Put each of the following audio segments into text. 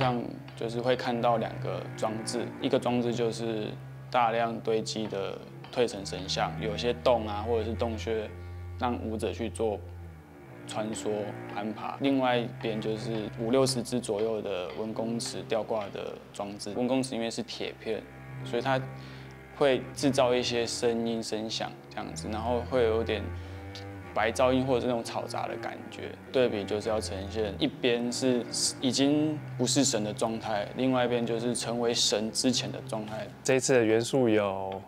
上就是会看到两个装置，一个装置就是大量堆积的退层神像，有些洞啊或者是洞穴，让舞者去做穿梭攀爬；另外一边就是五六十只左右的文公尺吊挂的装置。文公尺因为是铁片，所以它会制造一些声音声响这样子，然后会有点。白噪音或者是那种嘈杂的感觉，对比就是要呈现一边是已经不是神的状态，另外一边就是成为神之前的状态。这次的元素有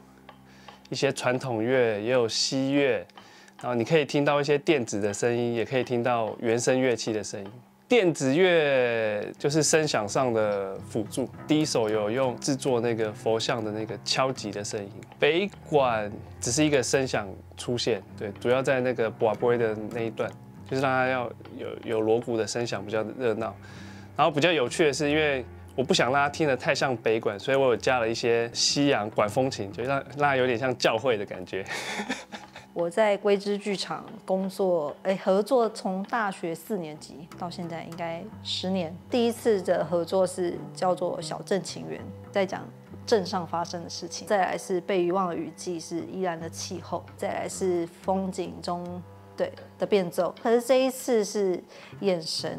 一些传统乐，也有西乐，然后你可以听到一些电子的声音，也可以听到原声乐器的声音。电子乐就是声响上的辅助。第一首有用制作那个佛像的那个敲击的声音。北管只是一个声响出现，对，主要在那个瓦波的那一段，就是让它要有有锣鼓的声响比较热闹。然后比较有趣的是，因为我不想让它听得太像北管，所以我有加了一些西洋管风琴，就让让它有点像教会的感觉。我在龟之剧场工作，哎，合作从大学四年级到现在应该十年。第一次的合作是叫做《小镇情缘》，在讲镇上发生的事情。再来是《被遗忘的雨季》，是依然的气候。再来是风景中对的变奏。可是这一次是眼神。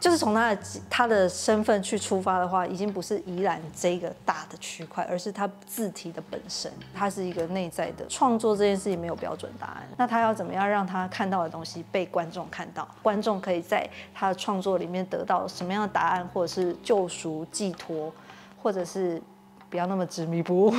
就是从他的他的身份去出发的话，已经不是宜兰这个大的区块，而是他字体的本身。它是一个内在的创作这件事情没有标准答案。那他要怎么样让他看到的东西被观众看到？观众可以在他的创作里面得到什么样的答案，或者是救赎、寄托，或者是不要那么执迷不悟。